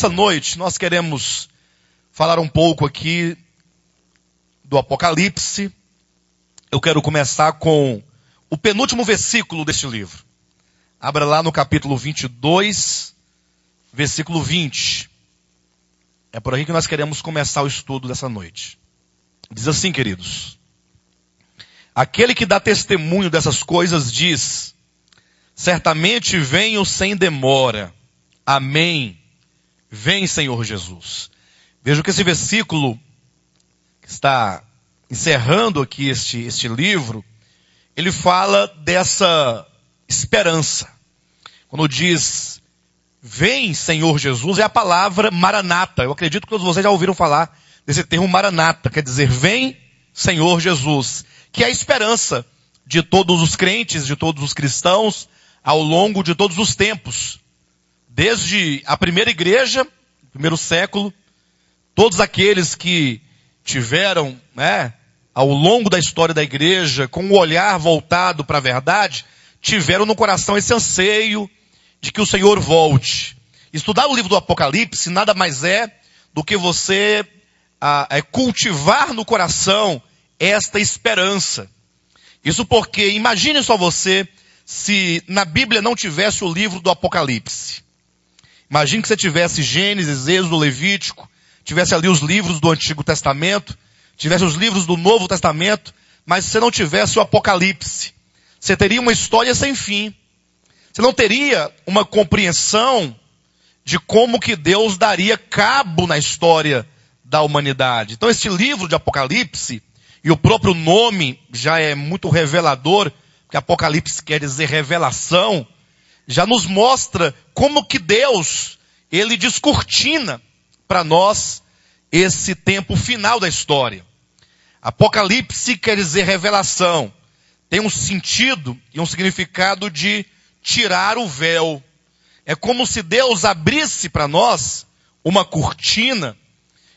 Essa noite nós queremos falar um pouco aqui do Apocalipse. Eu quero começar com o penúltimo versículo deste livro. Abra lá no capítulo 22, versículo 20. É por aí que nós queremos começar o estudo dessa noite. Diz assim, queridos: Aquele que dá testemunho dessas coisas diz: Certamente venho sem demora. Amém. Vem, Senhor Jesus. Veja que esse versículo que está encerrando aqui este, este livro, ele fala dessa esperança. Quando diz, vem Senhor Jesus, é a palavra maranata. Eu acredito que todos vocês já ouviram falar desse termo maranata, quer dizer, vem Senhor Jesus, que é a esperança de todos os crentes, de todos os cristãos, ao longo de todos os tempos. Desde a primeira igreja, primeiro século, todos aqueles que tiveram, né, ao longo da história da igreja, com o olhar voltado para a verdade, tiveram no coração esse anseio de que o Senhor volte. Estudar o livro do Apocalipse nada mais é do que você a, a cultivar no coração esta esperança. Isso porque, imagine só você, se na Bíblia não tivesse o livro do Apocalipse. Imagine que você tivesse Gênesis, Êxodo, Levítico, tivesse ali os livros do Antigo Testamento, tivesse os livros do Novo Testamento, mas se você não tivesse o Apocalipse, você teria uma história sem fim. Você não teria uma compreensão de como que Deus daria cabo na história da humanidade. Então este livro de Apocalipse, e o próprio nome já é muito revelador, porque Apocalipse quer dizer revelação, já nos mostra como que Deus, ele descortina para nós esse tempo final da história. Apocalipse quer dizer revelação. Tem um sentido e um significado de tirar o véu. É como se Deus abrisse para nós uma cortina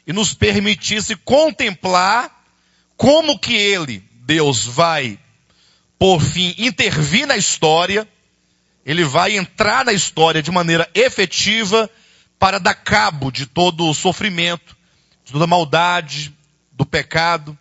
e nos permitisse contemplar como que ele, Deus, vai, por fim, intervir na história, ele vai entrar na história de maneira efetiva para dar cabo de todo o sofrimento, de toda a maldade, do pecado.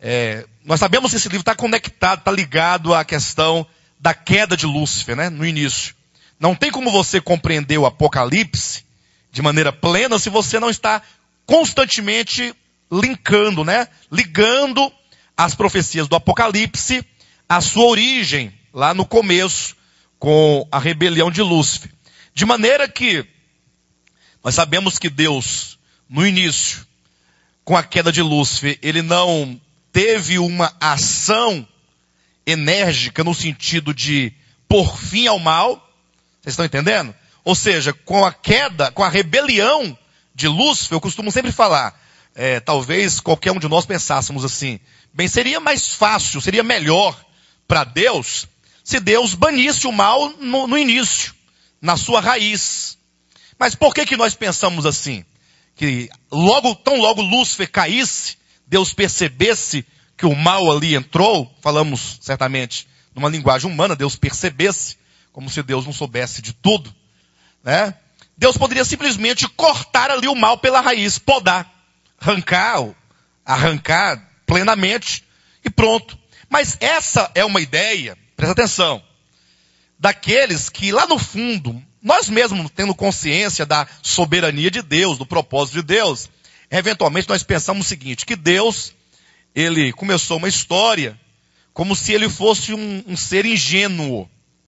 É, nós sabemos que esse livro está conectado, está ligado à questão da queda de Lúcifer, né, no início. Não tem como você compreender o Apocalipse de maneira plena se você não está constantemente linkando, né, ligando as profecias do Apocalipse à sua origem, lá no começo, com a rebelião de Lúcifer. De maneira que nós sabemos que Deus, no início, com a queda de Lúcifer, ele não teve uma ação enérgica no sentido de por fim ao mal. Vocês estão entendendo? Ou seja, com a queda, com a rebelião de Lúcifer, eu costumo sempre falar, é, talvez qualquer um de nós pensássemos assim, bem, seria mais fácil, seria melhor para Deus se Deus banisse o mal no, no início, na sua raiz. Mas por que que nós pensamos assim? Que logo, tão logo Lúcifer caísse, Deus percebesse que o mal ali entrou, falamos certamente numa linguagem humana, Deus percebesse, como se Deus não soubesse de tudo, né? Deus poderia simplesmente cortar ali o mal pela raiz, podar, arrancar, arrancar plenamente e pronto. Mas essa é uma ideia Presta atenção. Daqueles que lá no fundo, nós mesmos tendo consciência da soberania de Deus, do propósito de Deus, eventualmente nós pensamos o seguinte, que Deus, ele começou uma história como se ele fosse um, um ser ingênuo.